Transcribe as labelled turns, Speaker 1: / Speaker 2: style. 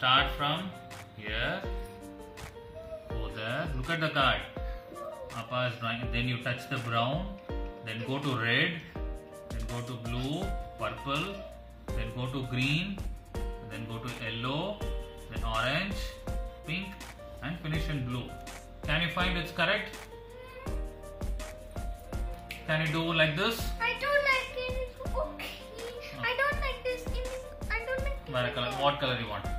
Speaker 1: start from here. Go there. Look at the card. Appa is drawing. Then you touch the brown. Then go to red. Then go to blue, purple. Then go to green. Then go to yellow. Then orange, pink, and finish in blue. Can you find it's correct? Can you do like this?
Speaker 2: I don't like it. Okay. I oh. don't like this. I don't like
Speaker 1: What color? What color you want?